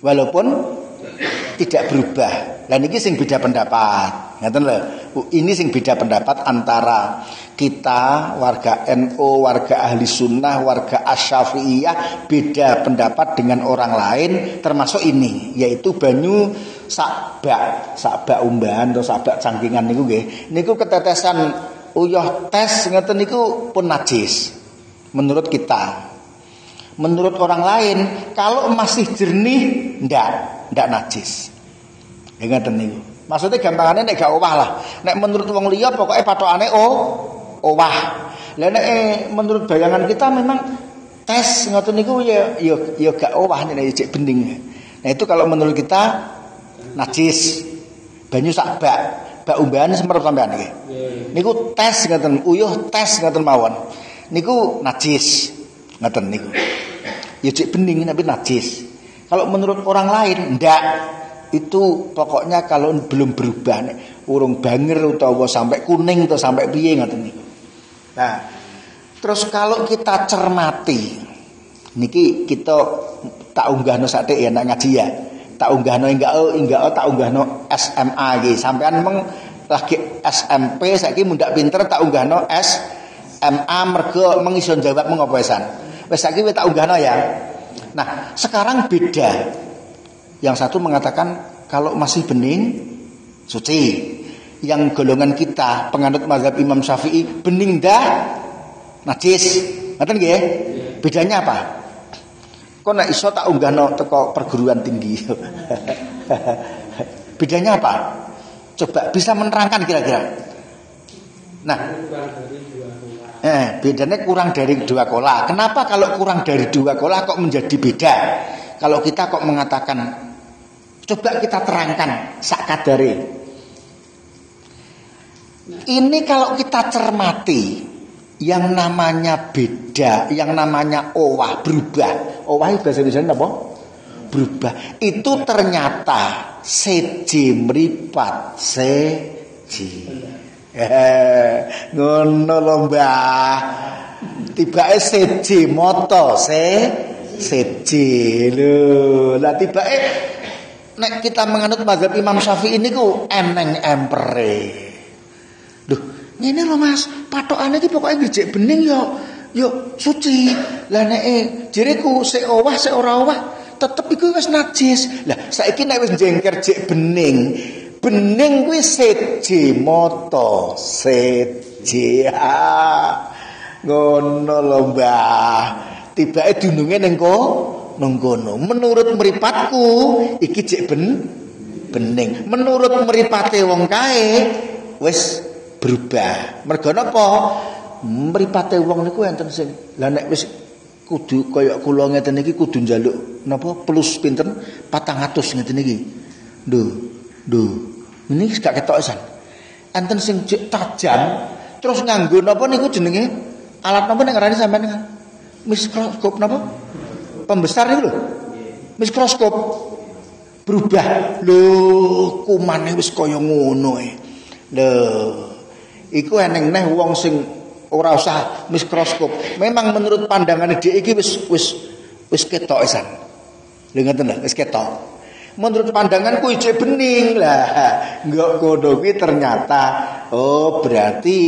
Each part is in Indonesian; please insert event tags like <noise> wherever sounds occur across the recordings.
walaupun tidak berubah. Dan ini sing beda pendapat. Ini sing beda pendapat antara kita warga NU, warga ahli sunnah, warga asyafi'iyah beda pendapat dengan orang lain termasuk ini yaitu banyu sakbak, sakbak umbahan atau sakbak cangkingan niku nggih. Niku ketetesan uyah tes ngeten niku pun najis menurut kita. Menurut orang lain kalau masih jernih ndak, ndak najis. Ngeten niku. Maksudnya gampangannya nek gak owah lah. Nek menurut wong liya pokoknya patokane oh owah. Lah nek eh, menurut bayangan kita memang tes ngoten niku ya ya ya gak owah nek cek bening. Nah itu kalau menurut kita najis. Banyu sak bak, bak umbahan semprot sampean iki. Niku tes ngoten, uyuh tes ngoten mawon. Niku najis. Ngoten niku. Ya cek bening tapi najis. Kalau menurut orang lain ndak itu pokoknya kalau belum berubah nih urung banger utawa sampai kuning atau sampai piye ngoten. Nah, terus kalau kita cermati niki kita tak unggahno sate ya nak ngaji ya. Tak unggahno enggak oh enggak oh tak unggahno SMA iki. Sampean meng lagi SMP saiki mundak pinter tak unggahno SMA mergo mengiso jawab mengopo esan. Wis saiki tak unggahno ya. Nah, sekarang beda. Yang satu mengatakan kalau masih bening suci. Yang golongan kita penganut mazhab Imam Syafi'i bening dah najis. Ngoten nggih? Bedanya apa? Kok nek iso tak unggahno teko perguruan tinggi. <laughs> Bedanya apa? Coba bisa menerangkan kira-kira. Nah, eh bedanya kurang dari dua kola. Kenapa kalau kurang dari dua kola kok menjadi beda? Kalau kita kok mengatakan Coba kita terangkan sak kadare. Ini kalau kita cermati yang namanya beda, yang namanya owah berubah. Owah itu bahasa Indonesia apa? Berubah. Itu ternyata seji meripat seji. Eh, ngono lho Mbah. Tibake seji moto se seji lho. Lah tibake nek kita menganut mazhab Imam Syafi'i ini ku eneng empere. Duh, ini loh Mas, patokane iki pokoke gejek bening yo yo suci. Lah nek jeriku se owah se ora owah tetep iku wis najis. Lah saiki nek wis jengker jek bening, bening kuwi seje moto, seje. Ngono lho Mbah. Tibake dununge ning kok nunggono. Menurut meripatku iki cek ben bening. Menurut meripate wong kae wis berubah. Mergo napa? Mripate wong niku enten sing lah nek wis kudu kaya kula ngeten iki kudu njaluk napa plus pinten 400 ngeten iki. Lho, lho. Ini gak ketok san. Enten sing tajam terus nganggo napa niku jenenge alat napa nek ngarani sampean kan? Mikroskop napa? pembesar itu loh. Mikroskop berubah. Lho, kumane wis kaya ngono e. Lho. Iku eneng neh wong sing ora usah mikroskop. Memang menurut pandangan dia iki wis wis wis ketok esan. Lho ngoten lho, wis ketok. Menurut pandanganku ije bening lah. Enggak kono kuwi ternyata oh berarti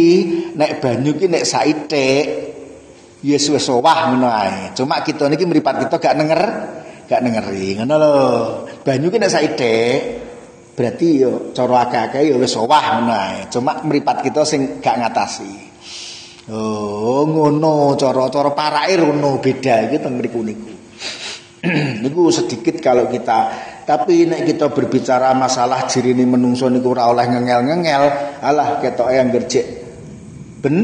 nek banyu ki nek saitik Yes wis owah ngono ae. Cuma kita niki mripat kita gak denger, gak dengeri ngono lho. Banyu ki nek saithik berarti yo cara akeh-akeh yo wis owah ngono ae. Cuma mripat kita sing gak ngatasi. Oh, ngono cara-cara parake ngono beda iki teng mriku niku. <clears throat> niku sedikit kalau kita tapi nek kita berbicara masalah jirini menungso niku ora oleh ngengel-ngengel, alah ketoke yang gerjek ben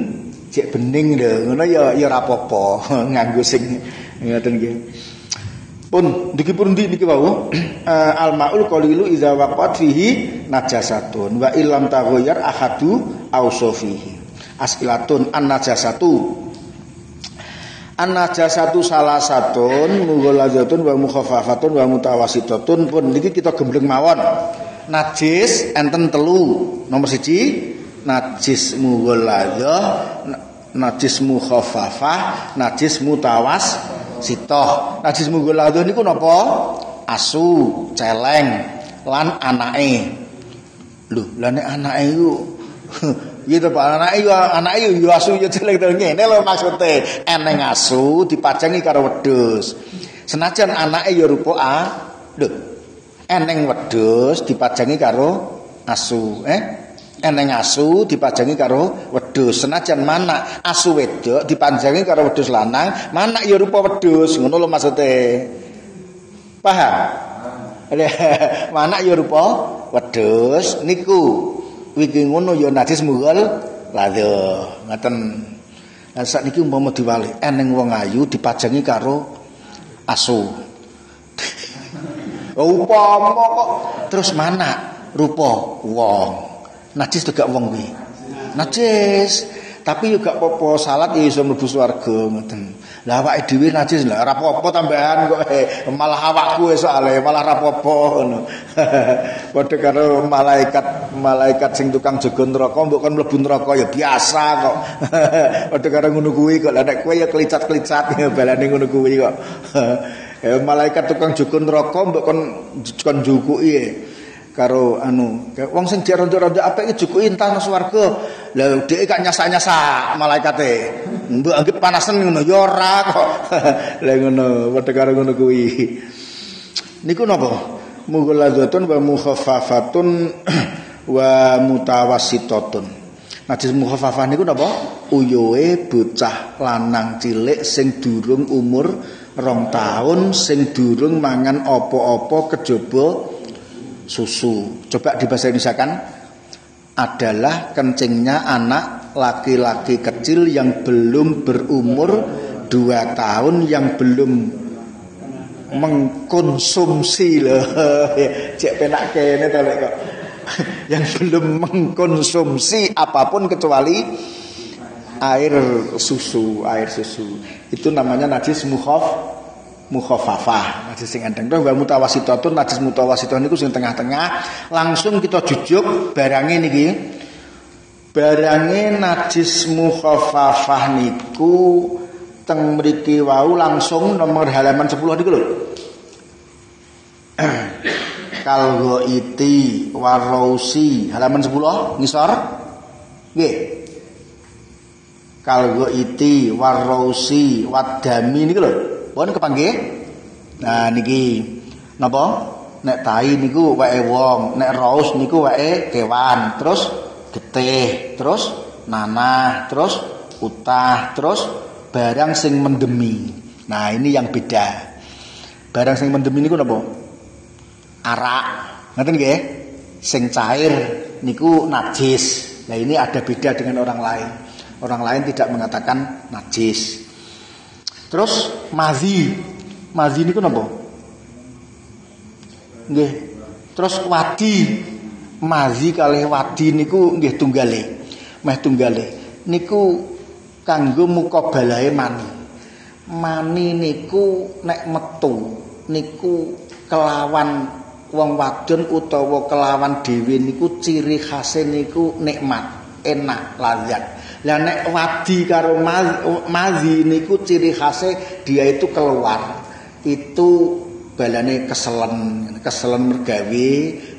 cek bening lho. Ngono ya ya ora apa-apa. <laughs> Nganggo sing ngoten nggih. Pun niki pun niki wau? Uh, al maul qalilu iza waqat fihi najasatun wa illam taghayyar ahadu ausofihi askilatun an najasatu an najasatu salah satun mughalazatun wa mukhaffafatun wa mutawasitatun pun. Niki kita gembleng mawon. Najis enten telu. Nomor siji najis mughaladzah najis mukhaffafah najis mutawas sitoh najis mughaladzah niku napa? Asu, celeng lan anake. Lah nek anake iku <laughs> gitu Pak anake yo anake yo asu yo celeng to ngene lho maksude. Eneng asu dipajangi karo wedhus. Senajan anake yo rupa a, lho. Eneng wedhus dipajangi karo asu, eh? eneng asu dipajangi karo wedhus senajan mana asu wedok dipanjangi karo wedhus lanang mana ya rupa wedhus ngono lho maksude paham <laughs> mana ya rupa wedhus niku wiki ngono ya najis mughal ladho ngaten Lah sakniki umpama diwali eneng wong ayu dipajangi karo asu. <laughs> Upama kok terus mana rupa wong. najis juga wong kuwi. Najis. Tapi juga popo salat ya iso mlebu swarga ngoten. Lah awake dhewe najis lah apa-apa tambahan kok eh, malah awakku soalé malah ora apa-apa ngono. <laughs> Padha karo malaikat malaikat sing tukang jaga mbok kon mlebu neraka ya biasa kok. <laughs> Padha karo ngono kuwi kok lah nek ya kelicat-kelicat ya balane ngono kuwi kok. <laughs> Eh, malaikat tukang jaga neraka mbok kon kon jukuki karo anu wong sing dironda-ronda apik entah nang swarga. Lha dhek gak nyasa-nyasa malaikate. Mbok anggap panasen ngono ya ora kok. <laughs> Lha ngono padha karo ngono kuwi. Niku napa? Mughaladzatun wa mukhaffafatun <clears throat> wa mutawassitatun najis mukhaffafah niku napa? Uyuhe bocah lanang cilik sing durung umur rong tahun sing durung mangan apa-apa kejaba susu. Coba dibahasa Indonesia kan adalah kencingnya anak laki-laki kecil yang belum berumur dua tahun yang belum mengkonsumsi loh. <laughs> Cek penak kene kok. <laughs> Yang belum mengkonsumsi apa pun kecuali air susu air susu. Itu namanya najis mukhaf mukhafafah. Najis sing enteng to wa mutawasitatun najis mutawasitah niku sing tengah-tengah. Langsung kita jujuk barange niki. Barange najis mukhafafah niku teng mriki wau langsung nomor halaman 10 niku lho. <clears throat> Kalgo iti warausi. Halaman 10 ngisor. Nggih. Kalgo iti warausi wadami niku lho Pun kepanggih. Nah niki napa? Nek tai niku wae wong, nek raus niku wae kewan, terus getih, terus nanah, terus utah, terus barang sing mendemi. Nah, ini yang beda. Barang sing mendemi niku napa? Arak. Ngoten nggih? Sing cair niku najis. Nah, ini ada beda dengan orang lain. Orang lain tidak mengatakan najis. Terus mazi. Mazi niku napa? Nggih. Terus wadi. Mazi kalih wadi niku nggih tunggale. Meh tunggale. Niku kanggo mukabalahe mani. Mani niku nek metu niku kelawan wong wadon utawa kelawan dhewe niku ciri khase niku nikmat, enak, lazat. Lah nek wadi karo mazi niku ciri khasnya dia itu keluar. Itu balane keselen, keselen mergawe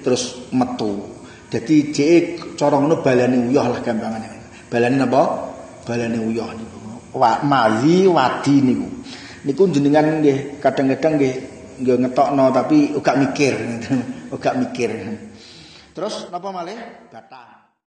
terus metu. Jadi jek cara ngono balane uyah lah gampangane. Balane napa? Balane uyah niku. Wa mazi wadi niku. Niku jenengan nggih kadang-kadang nggih nggih ngetokno tapi uga mikir. <laughs> uga mikir. Terus napa malih? Batal.